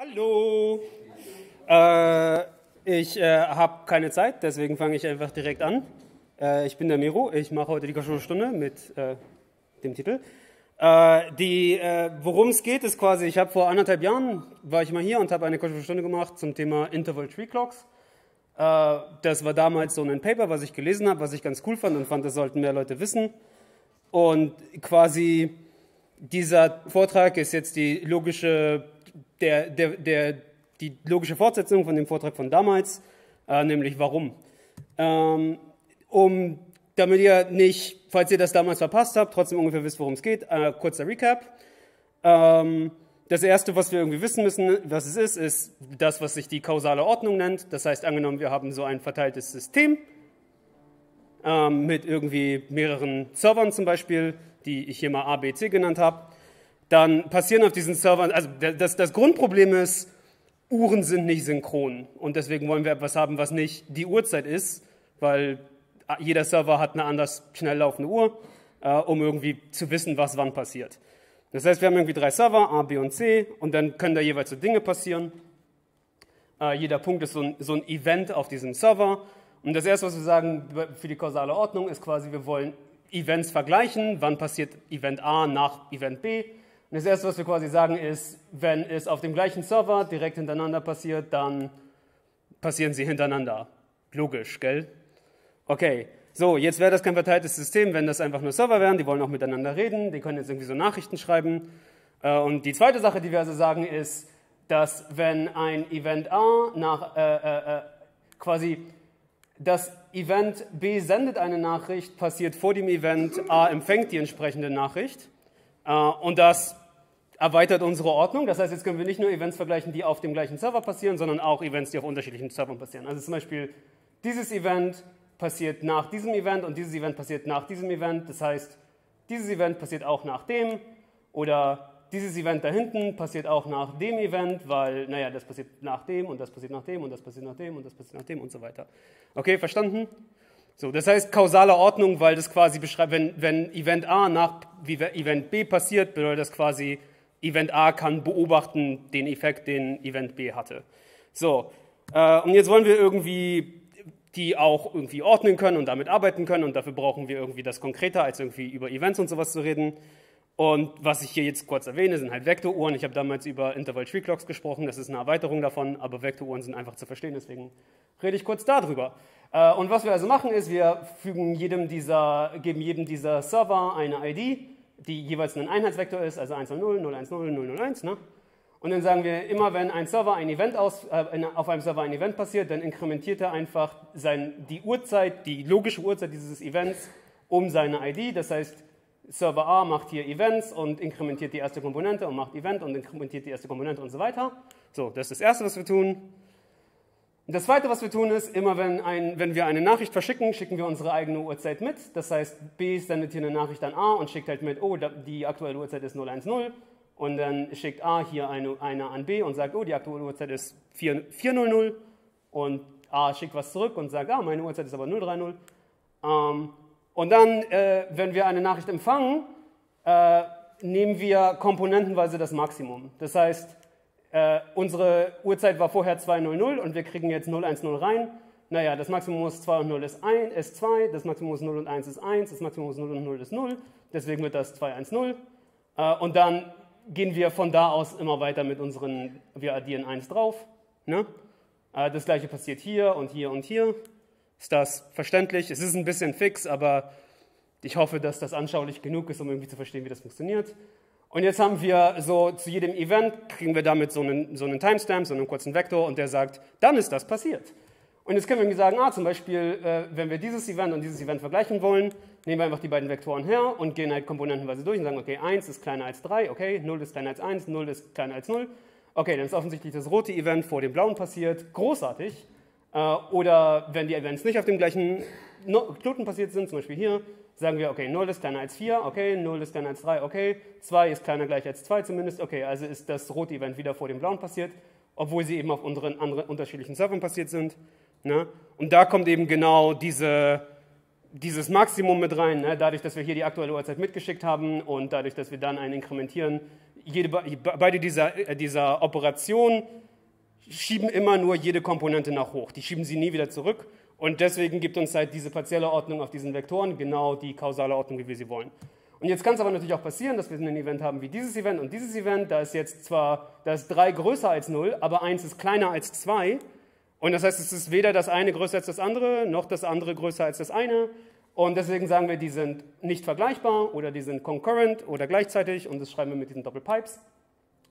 Hallo. Äh, ich äh, habe keine Zeit, deswegen fange ich einfach direkt an. Äh, ich bin der Miro, ich mache heute die Stunde mit äh, dem Titel. Äh, die, äh, worum es geht, ist quasi, ich habe vor anderthalb Jahren, war ich mal hier und habe eine Stunde gemacht zum Thema Interval Tree Clocks. das war damals so ein Paper, was ich gelesen habe, was ich ganz cool fand und fand, das sollten mehr Leute wissen. Und quasi dieser Vortrag ist jetzt die logische der, der, der, die logische Fortsetzung von dem Vortrag von damals, äh, nämlich warum. Ähm, um, damit ihr nicht, falls ihr das damals verpasst habt, trotzdem ungefähr wisst, worum es geht, äh, kurzer Recap. Ähm, das erste, was wir irgendwie wissen müssen, was es ist, ist das, was sich die kausale Ordnung nennt. Das heißt, angenommen, wir haben so ein verteiltes System ähm, mit irgendwie mehreren Servern zum Beispiel, die ich hier mal A, B, C genannt habe dann passieren auf diesen Servern, also das, das Grundproblem ist, Uhren sind nicht synchron. Und deswegen wollen wir etwas haben, was nicht die Uhrzeit ist, weil jeder Server hat eine anders schnell laufende Uhr, äh, um irgendwie zu wissen, was wann passiert. Das heißt, wir haben irgendwie drei Server, A, B und C, und dann können da jeweils so Dinge passieren. Äh, jeder Punkt ist so ein, so ein Event auf diesem Server. Und das erste, was wir sagen für die kausale Ordnung, ist quasi, wir wollen Events vergleichen. Wann passiert Event A nach Event B? Und das Erste, was wir quasi sagen, ist, wenn es auf dem gleichen Server direkt hintereinander passiert, dann passieren sie hintereinander. Logisch, gell? Okay, so, jetzt wäre das kein verteiltes System, wenn das einfach nur Server wären, die wollen auch miteinander reden, die können jetzt irgendwie so Nachrichten schreiben. Äh, und die zweite Sache, die wir also sagen, ist, dass wenn ein Event A nach äh, äh, äh quasi das Event B sendet eine Nachricht, passiert vor dem Event A empfängt die entsprechende Nachricht. Äh, und das erweitert unsere Ordnung. Das heißt, jetzt können wir nicht nur Events vergleichen, die auf dem gleichen Server passieren, sondern auch Events, die auf unterschiedlichen Servern passieren. Also zum Beispiel dieses Event passiert nach diesem Event und dieses Event passiert nach diesem Event. Das heißt, dieses Event passiert auch nach dem oder dieses Event da hinten passiert auch nach dem Event, weil, naja, das passiert nach dem und das passiert nach dem und das passiert nach dem und das passiert nach dem und so weiter. Okay, verstanden? So, das heißt kausale Ordnung, weil das quasi beschreibt, wenn, wenn Event A nach Event B passiert, bedeutet das quasi, Event A kann beobachten den Effekt, den Event B hatte. So, äh, und jetzt wollen wir irgendwie die auch irgendwie ordnen können und damit arbeiten können und dafür brauchen wir irgendwie das konkreter, als irgendwie über Events und sowas zu reden. Und was ich hier jetzt kurz erwähne, sind halt Vektoruhren. Ich habe damals über Interval Tree Clocks gesprochen, das ist eine Erweiterung davon, aber Vektoruhren sind einfach zu verstehen, deswegen rede ich kurz darüber. Äh, und was wir also machen ist, wir fügen jedem dieser, geben jedem dieser Server eine ID, die jeweils ein Einheitsvektor ist, also 100, 010, 001. Ne? Und dann sagen wir, immer wenn ein Server ein Event aus, äh, auf einem Server ein Event passiert, dann inkrementiert er einfach sein, die Uhrzeit, die logische Uhrzeit dieses Events um seine ID. Das heißt, Server A macht hier Events und inkrementiert die erste Komponente und macht Event und inkrementiert die erste Komponente und so weiter. So, das ist das Erste, was wir tun. Das Zweite, was wir tun, ist, immer wenn, ein, wenn wir eine Nachricht verschicken, schicken wir unsere eigene Uhrzeit mit. Das heißt, B sendet hier eine Nachricht an A und schickt halt mit, oh, die aktuelle Uhrzeit ist 010. Und dann schickt A hier eine, eine an B und sagt, oh, die aktuelle Uhrzeit ist 4, 400. Und A schickt was zurück und sagt, ah, meine Uhrzeit ist aber 030. Ähm, und dann, äh, wenn wir eine Nachricht empfangen, äh, nehmen wir komponentenweise das Maximum. Das heißt, äh, unsere Uhrzeit war vorher 200 und wir kriegen jetzt 010 rein. Naja, das Maximum aus 2 und 0 ist, 1, ist 2, das Maximum aus 0 und 1 ist 1, das Maximum aus 0 und 0 ist 0, deswegen wird das 210. Äh, und dann gehen wir von da aus immer weiter mit unseren, wir addieren 1 drauf. Ne? Äh, das gleiche passiert hier und hier und hier. Ist das verständlich? Es ist ein bisschen fix, aber ich hoffe, dass das anschaulich genug ist, um irgendwie zu verstehen, wie das funktioniert. Und jetzt haben wir so zu jedem Event, kriegen wir damit so einen, so einen Timestamp, so einen kurzen Vektor und der sagt, dann ist das passiert. Und jetzt können wir sagen, ah, zum Beispiel, äh, wenn wir dieses Event und dieses Event vergleichen wollen, nehmen wir einfach die beiden Vektoren her und gehen halt komponentenweise durch und sagen, okay, 1 ist kleiner als 3, okay, 0 ist kleiner als 1, 0 ist kleiner als 0. Okay, dann ist offensichtlich das rote Event vor dem blauen passiert, großartig. Äh, oder wenn die Events nicht auf dem gleichen Knoten passiert sind, zum Beispiel hier, sagen wir, okay, 0 ist kleiner als 4, okay, 0 ist kleiner als 3, okay, 2 ist kleiner gleich als 2 zumindest, okay, also ist das rote Event wieder vor dem blauen passiert, obwohl sie eben auf unseren anderen unterschiedlichen Servern passiert sind. Ne? Und da kommt eben genau diese, dieses Maximum mit rein, ne? dadurch, dass wir hier die aktuelle Uhrzeit mitgeschickt haben und dadurch, dass wir dann ein Inkrementieren jede, beide dieser, äh, dieser Operationen schieben immer nur jede Komponente nach hoch. Die schieben sie nie wieder zurück. Und deswegen gibt uns halt diese partielle Ordnung auf diesen Vektoren genau die kausale Ordnung, wie wir sie wollen. Und jetzt kann es aber natürlich auch passieren, dass wir ein Event haben wie dieses Event und dieses Event. Da ist jetzt zwar, da ist 3 größer als 0, aber 1 ist kleiner als 2. Und das heißt, es ist weder das eine größer als das andere, noch das andere größer als das eine. Und deswegen sagen wir, die sind nicht vergleichbar oder die sind concurrent oder gleichzeitig und das schreiben wir mit diesen Doppelpipes.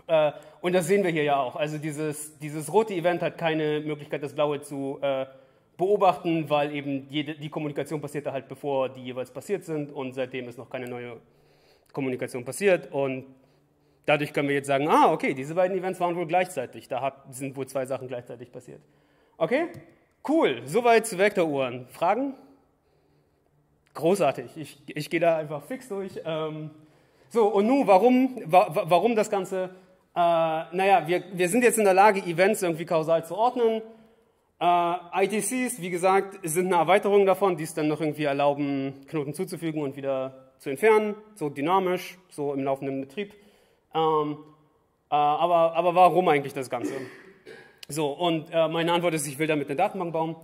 Äh, und das sehen wir hier ja auch. Also dieses, dieses rote Event hat keine Möglichkeit, das blaue zu äh, beobachten, weil eben jede, die Kommunikation passierte halt bevor die jeweils passiert sind und seitdem ist noch keine neue Kommunikation passiert und dadurch können wir jetzt sagen, ah, okay, diese beiden Events waren wohl gleichzeitig, da hat, sind wohl zwei Sachen gleichzeitig passiert. Okay, cool, soweit zu Vektoruhren. Fragen? Großartig, ich, ich gehe da einfach fix durch. Ähm, so, und nun, warum, wa, warum das Ganze? Äh, naja, wir, wir sind jetzt in der Lage, Events irgendwie kausal zu ordnen. Äh, ITCs, wie gesagt, sind eine Erweiterung davon, die es dann noch irgendwie erlauben, Knoten zuzufügen und wieder zu entfernen, so dynamisch, so im laufenden Betrieb. Ähm, äh, aber, aber warum eigentlich das Ganze? So, und äh, meine Antwort ist, ich will damit eine Datenbank bauen.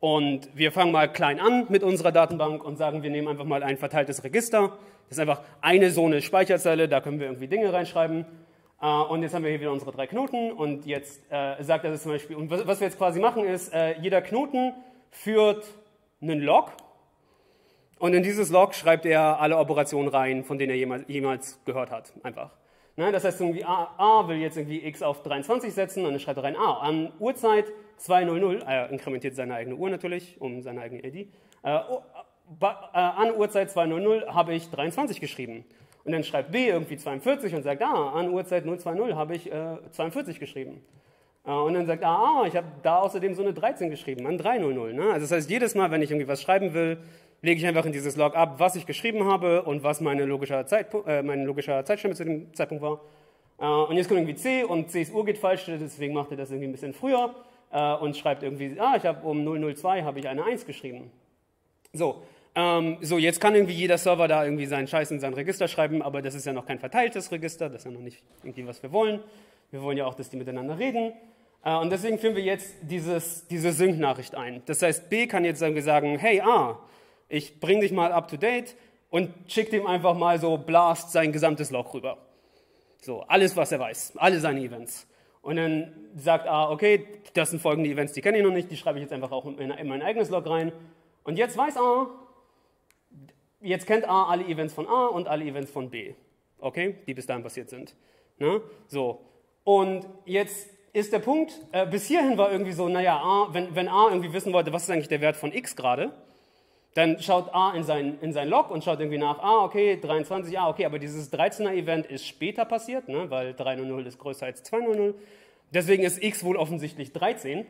Und wir fangen mal klein an mit unserer Datenbank und sagen, wir nehmen einfach mal ein verteiltes Register. Das ist einfach eine so eine Speicherzelle, da können wir irgendwie Dinge reinschreiben. Äh, und jetzt haben wir hier wieder unsere drei Knoten und jetzt äh, sagt er zum Beispiel, und was wir jetzt quasi machen ist, äh, jeder Knoten führt einen Log und in dieses Log schreibt er alle Operationen rein, von denen er jemals, jemals gehört hat, einfach. Ne, das heißt, irgendwie A, A, will jetzt irgendwie x auf 23 setzen und dann schreibt er rein A. An Uhrzeit 200, er inkrementiert seine eigene Uhr natürlich, um seine eigene ID. Äh, oh, äh, an Uhrzeit 200 habe ich 23 geschrieben. Und dann schreibt B irgendwie 42 und sagt, ah, an Uhrzeit 020 habe ich äh, 42 geschrieben. Äh, und dann sagt A, ah, ich habe da außerdem so eine 13 geschrieben, an 300. Ne? Also das heißt, jedes Mal, wenn ich irgendwie was schreiben will, lege ich einfach in dieses Log ab, was ich geschrieben habe und was meine logischer, Zeitpunkt, äh, mein logischer Zeitstimme zu dem Zeitpunkt war. Äh, und jetzt kommt irgendwie C und Cs Uhr geht falsch, deswegen macht er das irgendwie ein bisschen früher äh, und schreibt irgendwie, ah, ich habe um 002 habe ich eine 1 geschrieben. So, ähm, so, jetzt kann irgendwie jeder Server da irgendwie seinen Scheiß in sein Register schreiben, aber das ist ja noch kein verteiltes Register, das ist ja noch nicht irgendwie, was wir wollen. Wir wollen ja auch, dass die miteinander reden. Äh, und deswegen führen wir jetzt dieses, diese Sync-Nachricht ein. Das heißt, B kann jetzt irgendwie sagen, hey A, ich bring dich mal up to date und schickt ihm einfach mal so blast sein gesamtes Log rüber. So, alles, was er weiß, alle seine Events. Und dann sagt A, okay, das sind folgende Events, die kenne ich noch nicht, die schreibe ich jetzt einfach auch in, in mein eigenes Log rein. Und jetzt weiß A, jetzt kennt A alle Events von A und alle Events von B, okay, die bis dahin passiert sind. Ne? So, und jetzt ist der Punkt, äh, bis hierhin war irgendwie so, naja, A, wenn, wenn A irgendwie wissen wollte, was ist eigentlich der Wert von x gerade, dann schaut A in sein, in sein Log und schaut irgendwie nach, ah, okay, 23, ah, okay, aber dieses 13er-Event ist später passiert, ne, weil 300 ist größer als 200. Deswegen ist x wohl offensichtlich 13.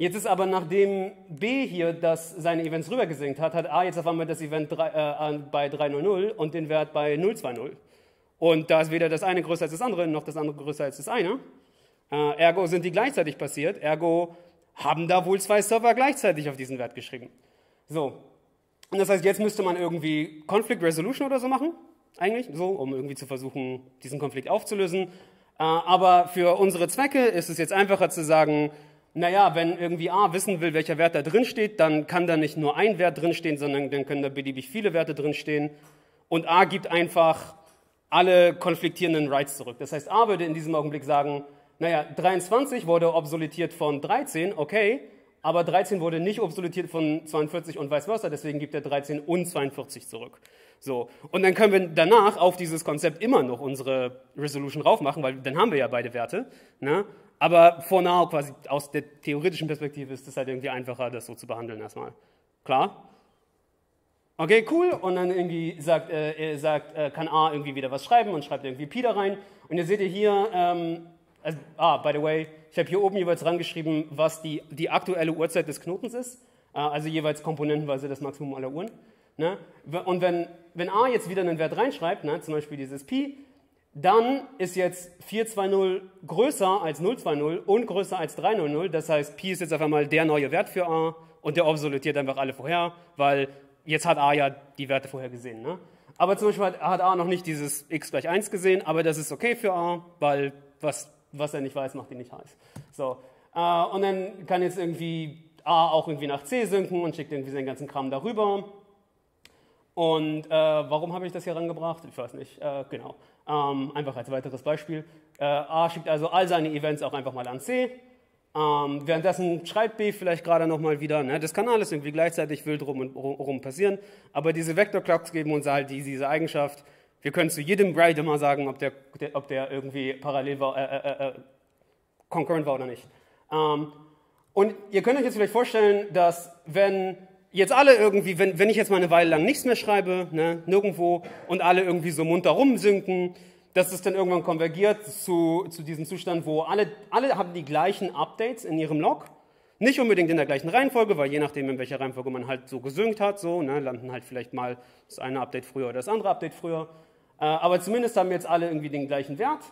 Jetzt ist aber, nachdem B hier das, seine Events rübergesenkt hat, hat A jetzt auf einmal das Event 3, äh, bei 300 und den Wert bei 020. Und da ist weder das eine größer als das andere, noch das andere größer als das eine. Äh, ergo sind die gleichzeitig passiert. Ergo haben da wohl zwei Server gleichzeitig auf diesen Wert geschrieben. So. Und das heißt, jetzt müsste man irgendwie Conflict Resolution oder so machen, eigentlich, so, um irgendwie zu versuchen, diesen Konflikt aufzulösen. Äh, aber für unsere Zwecke ist es jetzt einfacher zu sagen, naja, wenn irgendwie A wissen will, welcher Wert da drin steht, dann kann da nicht nur ein Wert drin stehen, sondern dann können da beliebig viele Werte drin stehen. Und A gibt einfach alle konfliktierenden Writes zurück. Das heißt, A würde in diesem Augenblick sagen, naja, 23 wurde obsoletiert von 13, okay, aber 13 wurde nicht obsoletiert von 42 und vice versa, deswegen gibt er 13 und 42 zurück. So. Und dann können wir danach auf dieses Konzept immer noch unsere Resolution raufmachen, weil dann haben wir ja beide Werte. Ne? Aber for now, quasi aus der theoretischen Perspektive, ist es halt irgendwie einfacher, das so zu behandeln erstmal. Klar? Okay, cool. Und dann irgendwie sagt, äh, sagt äh, kann A irgendwie wieder was schreiben und schreibt irgendwie P da rein. Und ihr seht ihr hier, ähm, also, ah, by the way, ich habe hier oben jeweils rangeschrieben, was die, die aktuelle Uhrzeit des Knotens ist. Äh, also jeweils komponentenweise das Maximum aller Uhren. Ne? Und wenn, wenn A jetzt wieder einen Wert reinschreibt, ne, zum Beispiel dieses Pi, dann ist jetzt 420 größer als 020 und größer als 300. Das heißt, Pi ist jetzt auf einmal der neue Wert für A und der obsoletiert einfach alle vorher, weil jetzt hat A ja die Werte vorher gesehen. Ne? Aber zum Beispiel hat, A noch nicht dieses x gleich 1 gesehen, aber das ist okay für A, weil was, was er nicht weiß, macht ihn nicht heiß. So. Äh, und dann kann jetzt irgendwie A auch irgendwie nach C sinken und schickt irgendwie seinen ganzen Kram darüber. Und äh, warum habe ich das hier rangebracht? Ich weiß nicht. Äh, genau. Ähm, einfach als weiteres Beispiel. Äh, A schickt also all seine Events auch einfach mal an C. Ähm, währenddessen schreibt B vielleicht gerade nochmal wieder. Ne? Das kann alles irgendwie gleichzeitig wild rum und rum passieren. Aber diese Vector Clocks geben uns halt die, diese Eigenschaft. Wir können zu jedem Write immer sagen, ob der, der, ob der irgendwie parallel war, äh, äh, äh, concurrent war oder nicht. Ähm, und ihr könnt euch jetzt vielleicht vorstellen, dass wenn jetzt alle irgendwie, wenn, wenn ich jetzt mal eine Weile lang nichts mehr schreibe, ne, nirgendwo, und alle irgendwie so munter rumsinken, dass es dann irgendwann konvergiert zu, zu diesem Zustand, wo alle, alle haben die gleichen Updates in ihrem Log. Nicht unbedingt in der gleichen Reihenfolge, weil je nachdem, in welcher Reihenfolge man halt so gesynkt hat, so, ne, landen halt vielleicht mal das eine Update früher oder das andere Update früher. Äh, aber zumindest haben jetzt alle irgendwie den gleichen Wert,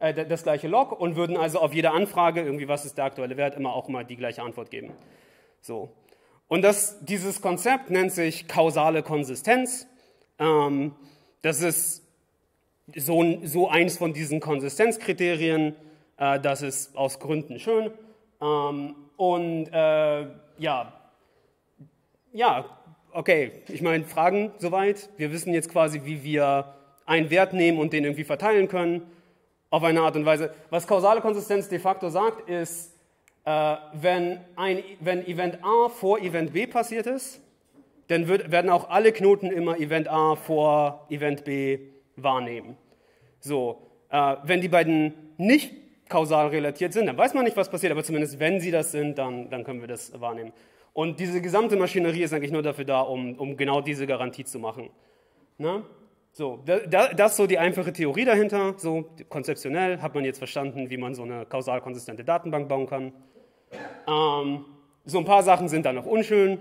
äh, das gleiche Log und würden also auf jede Anfrage, irgendwie was ist der aktuelle Wert, immer auch mal die gleiche Antwort geben. So. Und das, dieses Konzept nennt sich kausale Konsistenz. Ähm, das ist so, so eins von diesen Konsistenzkriterien. Äh, das ist aus Gründen schön. Ähm, und äh, ja, ja, okay, ich meine, Fragen soweit. Wir wissen jetzt quasi, wie wir einen Wert nehmen und den irgendwie verteilen können auf eine Art und Weise. Was kausale Konsistenz de facto sagt, ist, äh, wenn, ein, wenn Event A vor Event B passiert ist, dann wird, werden auch alle Knoten immer Event A vor Event B wahrnehmen. So, äh, wenn die beiden nicht kausal relatiert sind, dann weiß man nicht, was passiert, aber zumindest wenn sie das sind, dann, dann können wir das wahrnehmen. Und diese gesamte Maschinerie ist eigentlich nur dafür da, um, um genau diese Garantie zu machen. Ne? So, da, das ist so die einfache Theorie dahinter. So konzeptionell hat man jetzt verstanden, wie man so eine kausal konsistente Datenbank bauen kann. Ähm, so ein paar Sachen sind da noch unschön.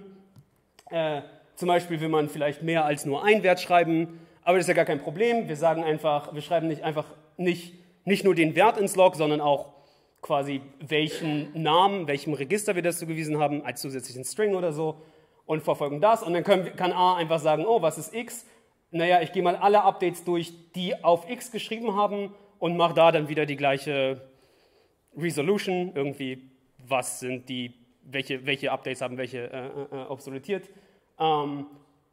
Äh, zum Beispiel will man vielleicht mehr als nur ein Wert schreiben, aber das ist ja gar kein Problem. Wir sagen einfach, wir schreiben nicht einfach nicht, nicht nur den Wert ins Log, sondern auch quasi welchen Namen, welchem Register wir das zugewiesen haben, als zusätzlichen String oder so und verfolgen das. Und dann können, kann A einfach sagen, oh, was ist x? Naja, ich gehe mal alle Updates durch, die auf x geschrieben haben und mache da dann wieder die gleiche Resolution, irgendwie was sind die, welche, welche Updates haben welche äh, äh, äh, obsoletiert. Ähm,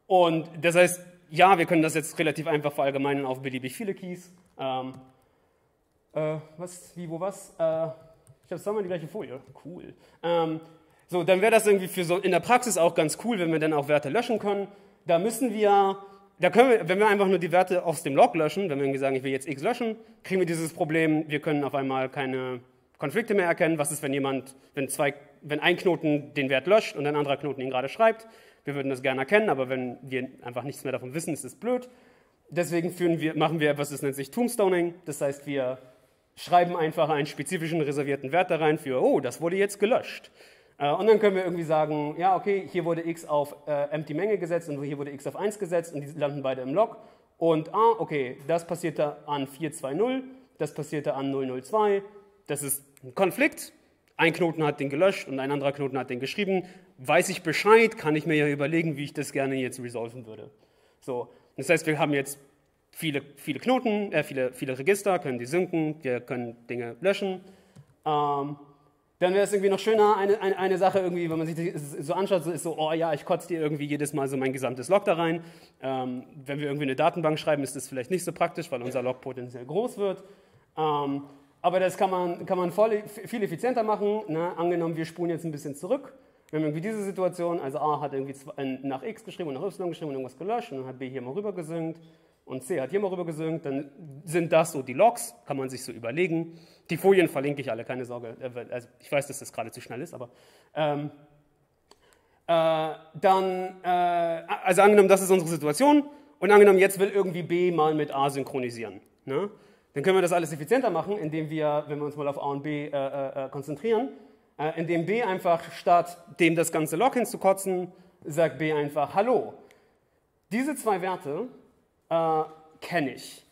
und das heißt, ja, wir können das jetzt relativ einfach verallgemeinern auf beliebig viele Keys. Ähm, äh, was, wie, wo, was? Äh, ich habe zweimal die gleiche Folie. Cool. Ähm, so, dann wäre das irgendwie für so in der Praxis auch ganz cool, wenn wir dann auch Werte löschen können. Da müssen wir, da können wir, wenn wir einfach nur die Werte aus dem Log löschen, wenn wir irgendwie sagen, ich will jetzt x löschen, kriegen wir dieses Problem, wir können auf einmal keine Konflikte mehr erkennen. Was ist, wenn jemand, wenn, zwei, wenn ein Knoten den Wert löscht und ein anderer Knoten ihn gerade schreibt? Wir würden das gerne erkennen, aber wenn wir einfach nichts mehr davon wissen, ist es blöd. Deswegen wir, machen wir etwas, das nennt sich Tombstoning. Das heißt, wir schreiben einfach einen spezifischen reservierten Wert da rein für, oh, das wurde jetzt gelöscht. Äh, und dann können wir irgendwie sagen, ja, okay, hier wurde x auf äh, empty Menge gesetzt und hier wurde x auf 1 gesetzt und die landen beide im Log. Und, ah, okay, das passierte an 420, das passierte an 002, das ist ein Konflikt. Ein Knoten hat den gelöscht und ein anderer Knoten hat den geschrieben. Weiß ich Bescheid, kann ich mir ja überlegen, wie ich das gerne jetzt resolven würde. So, das heißt, wir haben jetzt viele, viele Knoten, äh, viele, viele Register, können die synken, wir können Dinge löschen. Ähm, dann wäre es irgendwie noch schöner, eine, eine, eine, Sache irgendwie, wenn man sich das so anschaut, so ist so, oh ja, ich kotze dir irgendwie jedes Mal so mein gesamtes Log da rein. Ähm, wenn wir irgendwie eine Datenbank schreiben, ist das vielleicht nicht so praktisch, weil unser Log potenziell groß wird. Ähm, aber das kann man, kann man voll, viel effizienter machen. Ne? Angenommen, wir spulen jetzt ein bisschen zurück. Wir haben irgendwie diese Situation, also A hat irgendwie nach X geschrieben und nach Y geschrieben und irgendwas gelöscht und dann hat B hier mal rüber gesynkt und C hat hier mal rüber gesynkt. Dann sind das so die Logs, kann man sich so überlegen. Die Folien verlinke ich alle, keine Sorge. Also ich weiß, dass das gerade zu schnell ist, aber ähm, äh, dann, äh, also angenommen, das ist unsere Situation und angenommen, jetzt will irgendwie B mal mit A synchronisieren. Ne? Dann können wir das alles effizienter machen, indem wir, wenn wir uns mal auf A und B äh, äh, äh, konzentrieren, äh, indem B einfach statt dem das ganze Log hinzukotzen, sagt B einfach Hallo. Diese zwei Werte äh, kenne ich.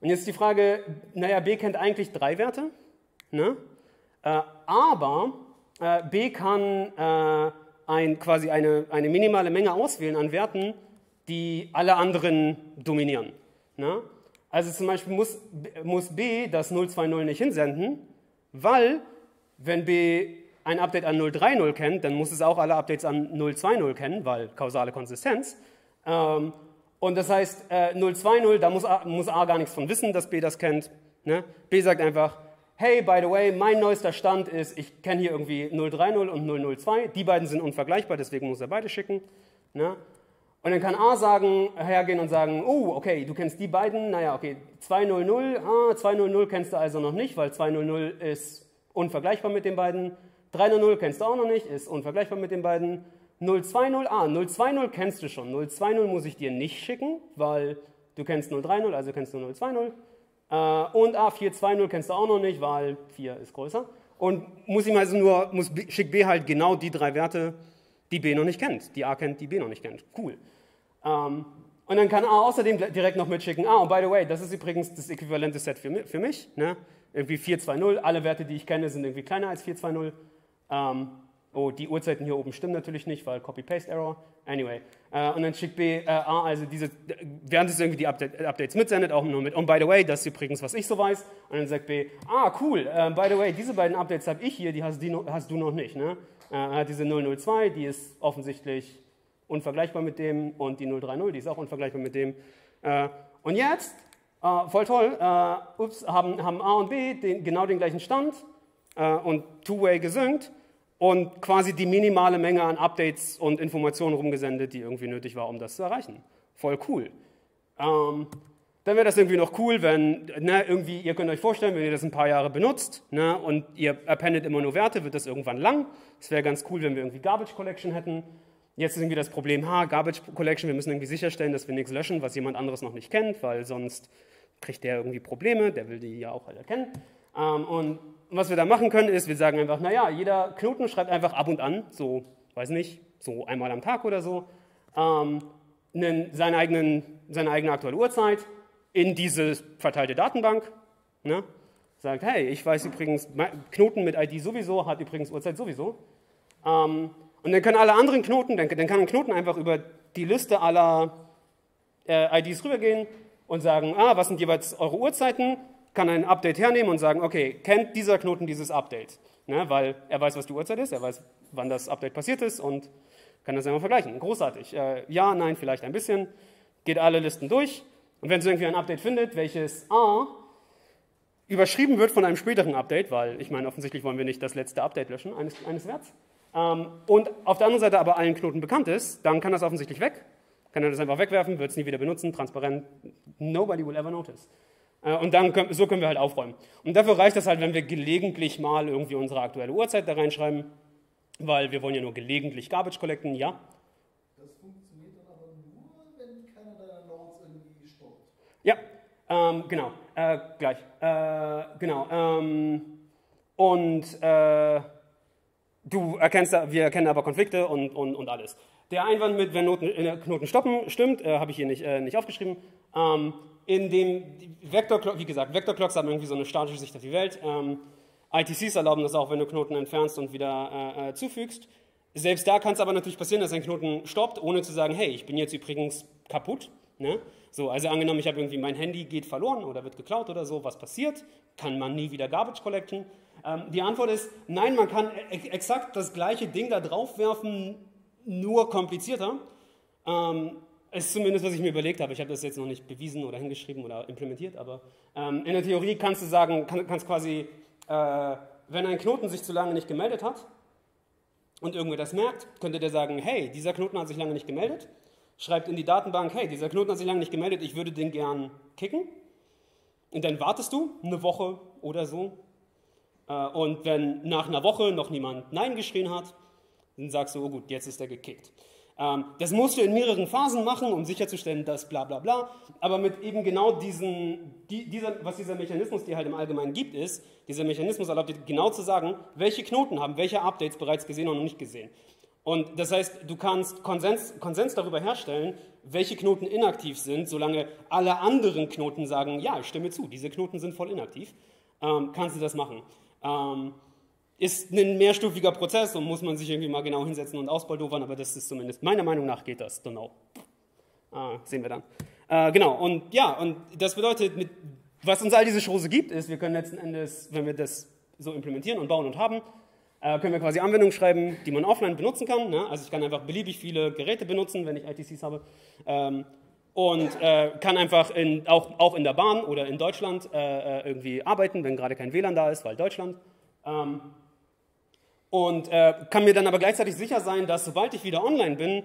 Und jetzt die Frage, naja, B kennt eigentlich drei Werte, ne? Äh, aber B kann ein, quasi eine, eine minimale Menge auswählen an Werten, die alle anderen dominieren. Ne? Also zum Beispiel muss, muss B das 020 nicht hinsenden, weil wenn B ein Update an 030 kennt, dann muss es auch alle Updates an 020 kennen, weil kausale Konsistenz. Ähm, und das heißt, äh, 020, da muss A, muss A gar nichts von wissen, dass B das kennt. Ne? B sagt einfach, hey, by the way, mein neuester Stand ist, ich kenne hier irgendwie 030 und 002, die beiden sind unvergleichbar, deswegen muss er beide schicken. Ne? Und dann kann A sagen, hergehen und sagen, oh, okay, du kennst die beiden, naja, okay, 200, ah, 200 kennst du also noch nicht, weil 200 ist unvergleichbar mit den beiden. 300 kennst du auch noch nicht, ist unvergleichbar mit den beiden. 020, ah, 020 kennst du schon. 020 muss ich dir nicht schicken, weil du kennst 030, also kennst du 020. Äh, und A420 kennst du auch noch nicht, weil 4 ist größer. Und muss ihm also nur, muss schickt B halt genau die drei Werte, die B noch nicht kennt. Die A kennt, die B noch nicht kennt. Cool. Ähm, und dann kann A außerdem direkt noch mitschicken, ah, und by the way, das ist übrigens das äquivalente Set für, für mich. Ne? Irgendwie 420, alle Werte, die ich kenne, sind irgendwie kleiner als 420. Ähm, oh, die Uhrzeiten hier oben stimmen natürlich nicht, weil Copy-Paste-Error. Anyway. Äh, und dann schickt B, äh, A, also diese, während es irgendwie die Update, Updates mitsendet, auch nur mit, und by the way, das ist übrigens, was ich so weiß. Und dann sagt B, ah, cool, äh, by the way, diese beiden Updates habe ich hier, die hast, die hast du noch nicht. Ne? Äh, diese 002, die ist offensichtlich unvergleichbar mit dem, und die 030, die ist auch unvergleichbar mit dem. Äh, und jetzt, äh, voll toll, ups, haben, haben A und B den, genau den gleichen Stand und Two-Way gesynkt und quasi die minimale Menge an Updates und Informationen rumgesendet, die irgendwie nötig war, um das zu erreichen. Voll cool. Ähm, dann wäre das irgendwie noch cool, wenn, ne, irgendwie, ihr könnt euch vorstellen, wenn ihr das ein paar Jahre benutzt ne, und ihr appendet immer nur Werte, wird das irgendwann lang. Es wäre ganz cool, wenn wir irgendwie Garbage Collection hätten. Jetzt ist irgendwie das Problem, ha, Garbage Collection, wir müssen irgendwie sicherstellen, dass wir nichts löschen, was jemand anderes noch nicht kennt, weil sonst kriegt der irgendwie Probleme, der will die ja auch alle kennen. Ähm, und was wir da machen können, ist, wir sagen einfach, naja, jeder Knoten schreibt einfach ab und an, so, weiß nicht, so einmal am Tag oder so, ähm, seine, eigenen, seine eigene aktuelle Uhrzeit in diese verteilte Datenbank. Ne? Sagt, hey, ich weiß übrigens, Knoten mit ID sowieso hat übrigens Uhrzeit sowieso. Ähm, und dann können alle anderen Knoten, dann, dann kann ein Knoten einfach über die Liste aller äh, IDs rübergehen und sagen, ah, was sind jeweils eure Uhrzeiten? kann ein Update hernehmen und sagen, okay, kennt dieser Knoten dieses Update? Ne, weil er weiß, was die Uhrzeit ist, er weiß, wann das Update passiert ist und kann das einmal vergleichen. Großartig. Äh, ja, nein, vielleicht ein bisschen. Geht alle Listen durch. Und wenn es irgendwie ein Update findet, welches A überschrieben wird von einem späteren Update, weil ich meine, offensichtlich wollen wir nicht das letzte Update löschen eines, eines Werts, und auf der anderen Seite aber allen Knoten bekannt ist, dann kann das offensichtlich weg. Kann er das einfach wegwerfen, wird es nie wieder benutzen, transparent. Nobody will ever notice. Äh, und dann können, so können wir halt aufräumen. Und dafür reicht das halt, wenn wir gelegentlich mal irgendwie unsere aktuelle Uhrzeit da reinschreiben, weil wir wollen ja nur gelegentlich Garbage collecten, ja. Das funktioniert dann aber nur, wenn keiner deiner Nodes irgendwie stoppt. Ja, ähm, genau, äh, gleich. Äh, genau. Ähm, und äh, du erkennst, wir erkennen aber Konflikte und, und, und alles. Der Einwand mit, wenn Noten, äh, Knoten stoppen, stimmt, äh, habe ich hier nicht, nicht aufgeschrieben. Ähm, in dem Vektorclock, wie gesagt, Vektorclocks haben irgendwie so eine statische Sicht auf die Welt. Ähm, ITCs erlauben das auch, wenn du Knoten entfernst und wieder äh, äh, zufügst. Selbst da kann es aber natürlich passieren, dass ein Knoten stoppt, ohne zu sagen, hey, ich bin jetzt übrigens kaputt. Ne? So, also angenommen, ich habe irgendwie mein Handy geht verloren oder wird geklaut oder so, was passiert? Kann man nie wieder Garbage collecten? Ähm, die Antwort ist, nein, man kann e exakt das gleiche Ding da drauf werfen, nur komplizierter. Ähm, ist zumindest, was ich mir überlegt habe. Ich habe das jetzt noch nicht bewiesen oder hingeschrieben oder implementiert, aber ähm, in der Theorie kannst du sagen, kann, kannst quasi, äh, wenn ein Knoten sich zu lange nicht gemeldet hat und irgendwer das merkt, könnte der sagen, hey, dieser Knoten hat sich lange nicht gemeldet, schreibt in die Datenbank, hey, dieser Knoten hat sich lange nicht gemeldet, ich würde den gern kicken. Und dann wartest du eine Woche oder so. Äh, und wenn nach einer Woche noch niemand Nein geschrien hat, dann sagst du, oh gut, jetzt ist er gekickt. Ähm, das musst du in mehreren Phasen machen, um sicherzustellen, dass bla bla bla. Aber mit eben genau diesen, die, dieser, was dieser Mechanismus dir halt im Allgemeinen gibt, ist, dieser Mechanismus erlaubt dir genau zu sagen, welche Knoten haben welche Updates bereits gesehen und noch nicht gesehen. Und das heißt, du kannst Konsens, Konsens darüber herstellen, welche Knoten inaktiv sind, solange alle anderen Knoten sagen, ja, ich stimme zu, diese Knoten sind voll inaktiv, ähm, kannst du das machen. Ähm, ist ein mehrstufiger Prozess und muss man sich irgendwie mal genau hinsetzen und ausbaldowern, aber das ist zumindest, meiner Meinung nach geht das, genau. Äh, sehen wir dann. Äh, genau, und ja, und das bedeutet, mit, was uns all diese Chose gibt, ist, wir können letzten Endes, wenn wir das so implementieren und bauen und haben, äh, können wir quasi Anwendungen schreiben, die man offline benutzen kann. Ne? Also ich kann einfach beliebig viele Geräte benutzen, wenn ich ITCs habe. Ähm, und äh, kann einfach in, auch, auch in der Bahn oder in Deutschland äh, äh irgendwie arbeiten, wenn gerade kein WLAN da ist, weil Deutschland. Ähm, und äh, kann mir dann aber gleichzeitig sicher sein, dass sobald ich wieder online bin,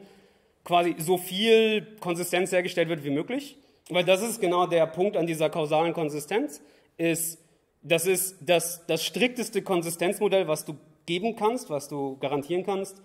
quasi so viel Konsistenz hergestellt wird wie möglich. Weil das ist genau der Punkt an dieser kausalen Konsistenz, ist, das ist das, das strikteste Konsistenzmodell, was du geben kannst, was du garantieren kannst,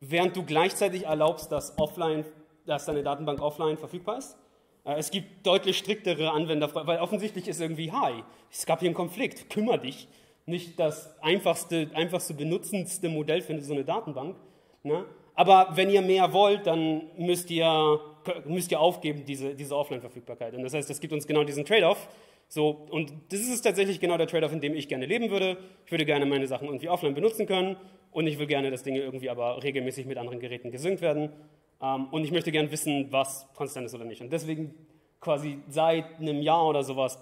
während du gleichzeitig erlaubst, dass offline dass deine Datenbank offline verfügbar ist. Äh, es gibt deutlich striktere Anwender, weil offensichtlich ist irgendwie, hi, es gab hier einen Konflikt, kümmere dich. Nicht das einfachste, einfachste benutzendste Modell für so eine Datenbank. Ne? Aber wenn ihr mehr wollt, dann müsst ihr, müsst ihr aufgeben, diese, diese Offline-Verfügbarkeit. Und das heißt, das gibt uns genau diesen Trade-off. So, und das ist tatsächlich genau der Trade-off, in dem ich gerne leben würde. Ich würde gerne meine Sachen irgendwie offline benutzen können und ich will gerne, dass Dinge irgendwie aber regelmäßig mit anderen Geräten gesynkt werden. Ähm, und ich möchte gerne wissen, was konsistent ist oder nicht. Und deswegen quasi seit einem Jahr oder sowas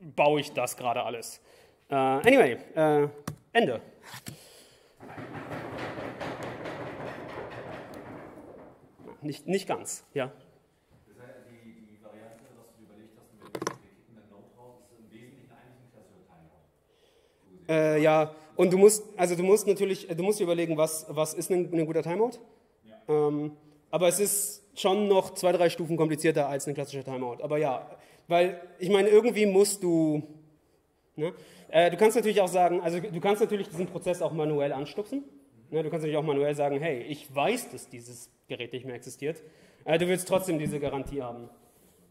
baue ich das gerade alles. Uh, anyway, uh, Ende. Nicht, nicht ganz, ja. Die, die Variante, was du überlegt hast, mit wir kicken einen Node raus, ist im Wesentlichen eigentlich ein klassischer Timeout. Äh, ja, und du musst, also du musst natürlich, du musst überlegen, was, was ist ein, ein guter Timeout? Ähm, aber es ist schon noch zwei, drei Stufen komplizierter als ein klassischer Timeout. Aber ja, weil ich meine, irgendwie musst du. Ne? Äh, du kannst natürlich auch sagen, also du kannst natürlich diesen Prozess auch manuell anstupsen. Ne? Du kannst natürlich auch manuell sagen, hey, ich weiß, dass dieses Gerät nicht mehr existiert. Äh, du willst trotzdem diese Garantie haben.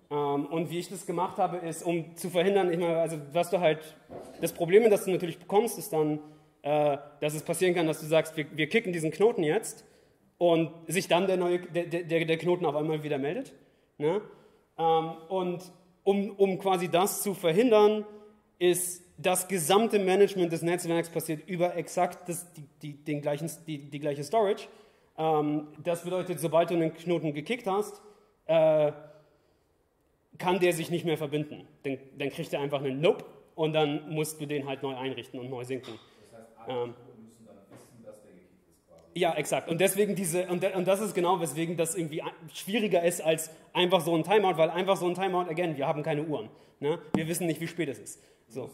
Ähm, und wie ich das gemacht habe, ist, um zu verhindern, ich meine, also was du halt, das Problem, das du natürlich bekommst, ist dann, äh, dass es passieren kann, dass du sagst, wir, wir kicken diesen Knoten jetzt und sich dann der, neue, der, der, der Knoten auf einmal wieder meldet. Ne? Ähm, und um, um quasi das zu verhindern, ist das gesamte Management des Netzwerks passiert über exakt das, die, die, den gleichen, die, die gleiche Storage. Ähm, das bedeutet, sobald du einen Knoten gekickt hast, äh, kann der sich nicht mehr verbinden. Dann, dann kriegt er einfach einen Nope und dann musst du den halt neu einrichten und neu sinken. Das heißt, ähm, ja, exakt. Und deswegen diese, und, und das ist genau, weswegen das irgendwie schwieriger ist als einfach so ein Timeout, weil einfach so ein Timeout, again, wir haben keine Uhren. Ne? Wir wissen nicht, wie spät es ist. So.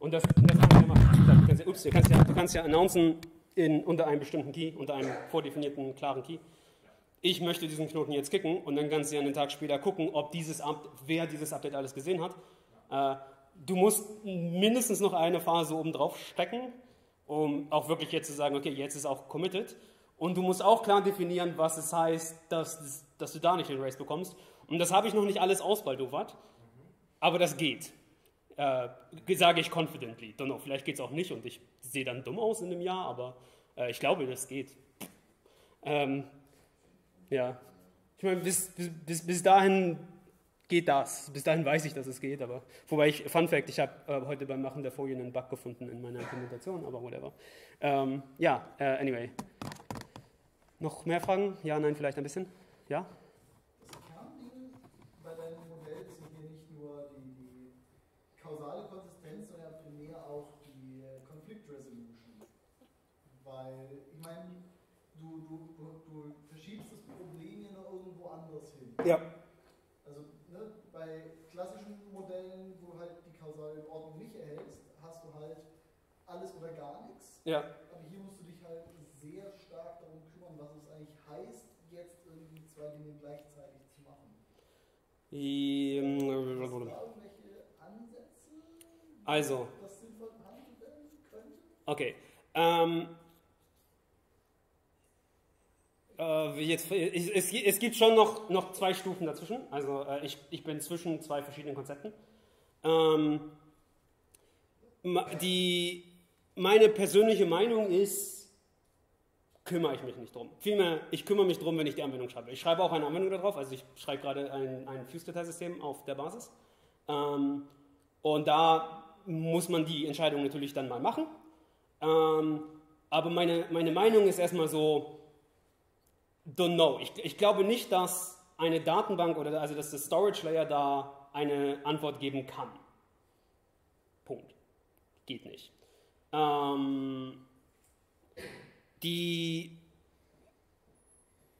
Und das, das ja, ups, du kannst ja, du kannst ja announcen in, unter einem bestimmten Key, unter einem vordefinierten, klaren Key. Ich möchte diesen Knoten jetzt kicken und dann kannst du ja einen Tag später gucken, ob dieses wer dieses Update alles gesehen hat. Äh, du musst mindestens noch eine Phase oben drauf stecken, um auch wirklich jetzt zu sagen, okay, jetzt ist auch committed. Und du musst auch klar definieren, was es heißt, dass, dass du da nicht den Race bekommst. Und das habe ich noch nicht alles ausbaldowert, aber das geht äh, sage ich confidently. Don't know, vielleicht geht es auch nicht und ich sehe dann dumm aus in einem Jahr, aber äh, ich glaube, das geht. Ähm, ja, ich meine, bis, bis, bis dahin geht das. Bis dahin weiß ich, dass es geht, aber wobei ich, Fun Fact, ich habe äh, heute beim Machen der Folien einen Bug gefunden in meiner Implementation, aber whatever. Ähm, ja, äh, anyway. Noch mehr Fragen? Ja, nein, vielleicht ein bisschen? Ja? Ja. Also ne, bei klassischen Modellen, wo du halt die kausale Ordnung nicht erhältst, hast du halt alles oder gar nichts. Ja. Aber hier musst du dich halt sehr stark darum kümmern, was es eigentlich heißt, jetzt irgendwie zwei Dinge gleichzeitig zu machen. Ähm, du Ansätze? Also. Das sinnvoll behandeln könnte? Okay. Ähm, äh, jetzt, es, es, gibt schon noch, noch zwei Stufen dazwischen. Also äh, ich, ich bin zwischen zwei verschiedenen Konzepten. Ähm, die, meine persönliche Meinung ist, kümmere ich mich nicht drum. Vielmehr, ich kümmere mich drum, wenn ich die Anwendung schreibe. Ich schreibe auch eine Anwendung darauf, also ich schreibe gerade ein, ein Fuse-Dateisystem auf der Basis. Ähm, und da muss man die Entscheidung natürlich dann mal machen. Ähm, aber meine, meine Meinung ist erstmal so, don't know. Ich, ich glaube nicht, dass eine Datenbank oder also dass der Storage Layer da eine Antwort geben kann. Punkt. Geht nicht. Ähm, die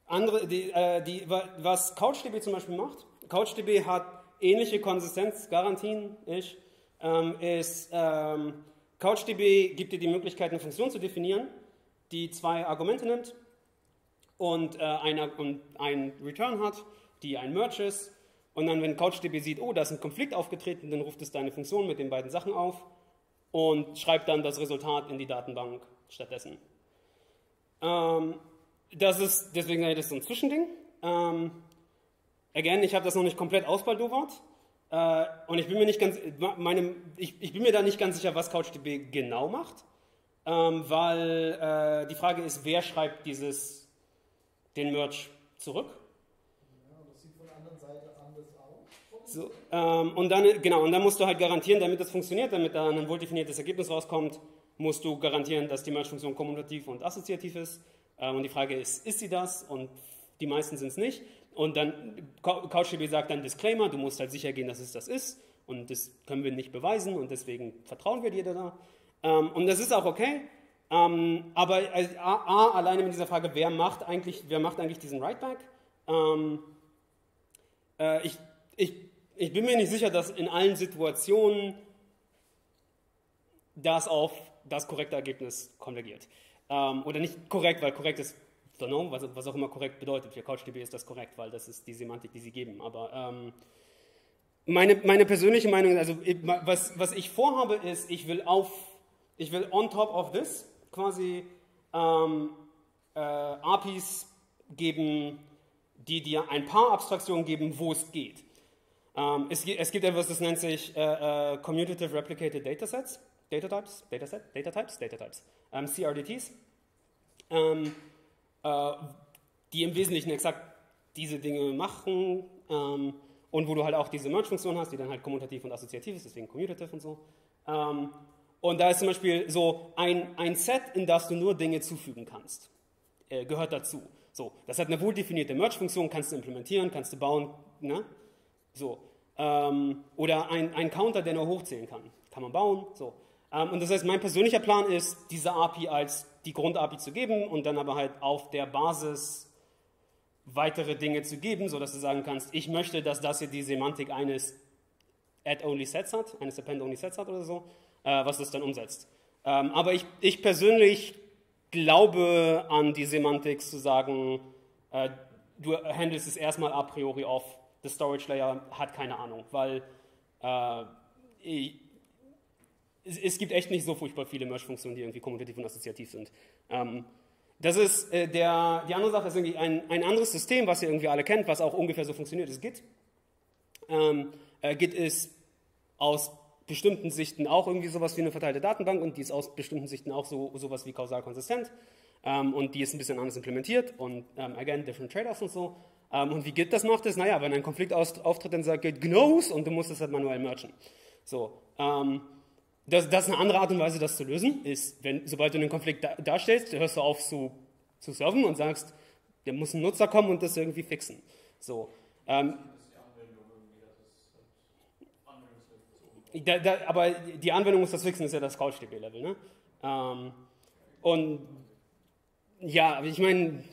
andere, die, äh, die, was CouchDB zum Beispiel macht, CouchDB hat ähnliche Konsistenzgarantien, ich, ähm, ist, ähm, CouchDB gibt dir die Möglichkeit, eine Funktion zu definieren, die zwei Argumente nimmt und, äh, eine, und ein Return hat, die ein Merge ist. Und dann, wenn CouchDB sieht, oh, da ist ein Konflikt aufgetreten, dann ruft es deine Funktion mit den beiden Sachen auf und schreibt dann das Resultat in die Datenbank stattdessen. Ähm, das ist, deswegen das ist so ein Zwischending. Ähm, again, ich habe das noch nicht komplett ausbaldowert. Äh, und ich bin mir nicht ganz, meine, ich, ich, bin mir da nicht ganz sicher, was CouchDB genau macht. Ähm, weil äh, die Frage ist, wer schreibt dieses den Merch zurück. Das sieht von der anderen Seite anders aus. So, ähm, und dann, genau, und dann musst du halt garantieren, damit das funktioniert, damit da ein wohldefiniertes Ergebnis rauskommt, musst du garantieren, dass die Merge-Funktion kommutativ und assoziativ ist. Ähm, und die Frage ist, ist sie das? Und die meisten sind es nicht. Und dann, CouchDB sagt dann Disclaimer, du musst halt sicher gehen, dass es das ist. Und das können wir nicht beweisen und deswegen vertrauen wir dir da. Ähm, und das ist auch okay. Ähm, aber also, A, A, alleine mit dieser Frage, wer macht eigentlich, wer macht eigentlich diesen Writeback? Ähm, äh, ich, ich, ich bin mir nicht sicher, dass in allen Situationen das auf das korrekte Ergebnis konvergiert. Ähm, oder nicht korrekt, weil korrekt ist, know, was, was, auch immer korrekt bedeutet. Für CouchDB ist das korrekt, weil das ist die Semantik, die sie geben. Aber ähm, meine, meine persönliche Meinung, also was, was ich vorhabe, ist, ich will auf, ich will on top of this quasi ähm, äh, APIs geben, die dir ein paar Abstraktionen geben, wo es geht. Ähm, es, es, gibt etwas, das nennt sich äh, äh, Commutative Replicated Datasets, Datatypes, Dataset, Datatypes, Datatypes, ähm, CRDTs, ähm, äh, die im Wesentlichen exakt diese Dinge machen ähm, und wo du halt auch diese Merge-Funktion hast, die dann halt kommutativ und assoziativ ist, deswegen commutative und so. Und da ist zum Beispiel so ein, ein Set, in das du nur Dinge zufügen kannst, äh, gehört dazu. So, das hat eine wohl definierte Merge-Funktion, kannst du implementieren, kannst du bauen. Ne? So, ähm, oder ein, ein Counter, der nur hochzählen kann, kann man bauen. So. Ähm, und das heißt, mein persönlicher Plan ist, diese API als die Grund-API zu geben und dann aber halt auf der Basis weitere Dinge zu geben, sodass du sagen kannst, ich möchte, dass das hier die Semantik eines Add-Only-Sets hat, eines Append-Only-Sets hat oder so äh, was das dann umsetzt. Ähm, aber ich, ich persönlich glaube an die Semantik zu sagen, äh, du handelst es erstmal a priori auf, der Storage Layer hat keine Ahnung, weil äh, ich, es, es, gibt echt nicht so furchtbar viele Merge-Funktionen, die irgendwie kommutativ und assoziativ sind. Ähm, das ist äh, der, die andere Sache ist irgendwie ein, ein anderes System, was ihr irgendwie alle kennt, was auch ungefähr so funktioniert, ist Git. Ähm, äh, Git ist aus bestimmten Sichten auch irgendwie sowas wie eine verteilte Datenbank und die ist aus bestimmten Sichten auch so sowas wie kausal konsistent ähm, und die ist ein bisschen anders implementiert und ähm, again, different trade-offs und so. Ähm, und wie Git das macht, ist, naja, wenn ein Konflikt auftritt, dann sagt Git Gnose und du musst es halt manuell merchen. So, ähm, das, das, ist eine andere Art und Weise, das zu lösen, ist, wenn, sobald du einen Konflikt da, darstellst, hörst du auf zu, zu serven und sagst, da muss ein Nutzer kommen und das irgendwie fixen. So, ähm, Da, da, aber die Anwendung muss das fixen, ist ja das CouchDB-Level. Ne? Ähm, und ja, ich meine,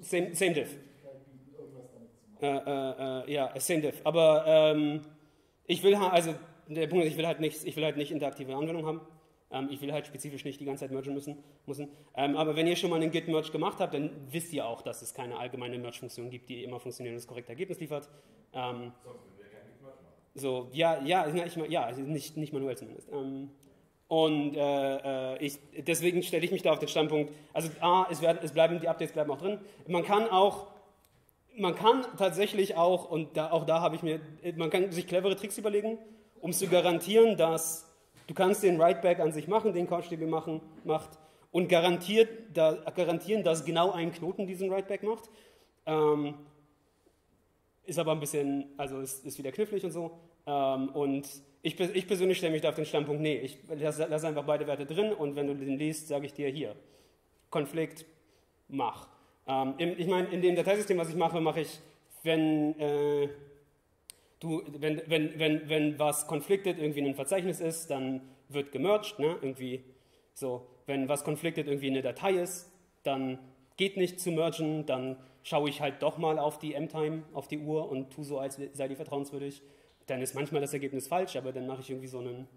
same, same diff. Äh, äh, äh, ja, same diff. Aber ähm, ich will halt, also der Punkt ist, ich will halt nicht, ich will halt nicht interaktive Anwendung haben. Ähm, ich will halt spezifisch nicht die ganze Zeit mergen müssen. müssen. Ähm, aber wenn ihr schon mal einen Git-Merge gemacht habt, dann wisst ihr auch, dass es keine allgemeine Merge-Funktion gibt, die immer funktionierendes korrekte Ergebnis liefert. Ähm, so, ja, ja, ich, ja nicht, nicht manuell zumindest. Ähm, und äh, äh, ich, deswegen stelle ich mich da auf den Standpunkt, also A, es, werden, es bleiben, die Updates bleiben auch drin. Man kann auch, man kann tatsächlich auch, und da, auch da habe ich mir, man kann sich clevere Tricks überlegen, um zu garantieren, dass du kannst den Writeback an sich machen, den CouchDB machen, macht, und garantiert, da, garantieren, dass genau ein Knoten diesen Writeback macht. Ähm, ist aber ein bisschen, also ist, ist wieder knifflig und so. Ähm, und ich, ich, persönlich stelle mich da auf den Standpunkt, nee, ich lasse lass einfach beide Werte drin und wenn du den liest, sage ich dir hier, Konflikt, mach. Ähm, ich meine, in dem Dateisystem, was ich mache, mache ich, wenn, äh, du, wenn, wenn, wenn, wenn was conflicted irgendwie in einem Verzeichnis ist, dann wird gemerged, ne? irgendwie so. Wenn was conflicted irgendwie in eine Datei ist, dann geht nicht zu mergen, dann schaue ich halt doch mal auf die M-Time, auf die Uhr und tue so, als sei die vertrauenswürdig. Dann ist manchmal das Ergebnis falsch, aber dann mache ich irgendwie so einen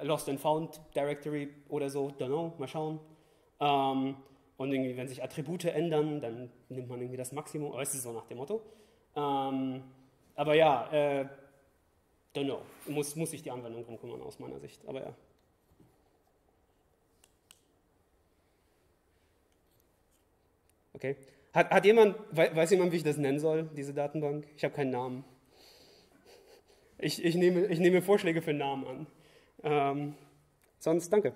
Lost and Found Directory oder so, don't know, mal schauen. Ähm, und irgendwie, wenn sich Attribute ändern, dann nimmt man irgendwie das Maximum, aber es ist so nach dem Motto. Ähm, aber ja, äh, don't know, muss, muss sich die Anwendung drum kümmern aus meiner Sicht, aber ja. Okay. Hat, hat jemand, weiß jemand, wie ich das nennen soll, diese Datenbank? Ich habe keinen Namen. Ich, ich, nehme, ich nehme Vorschläge für Namen an. Ähm, sonst danke.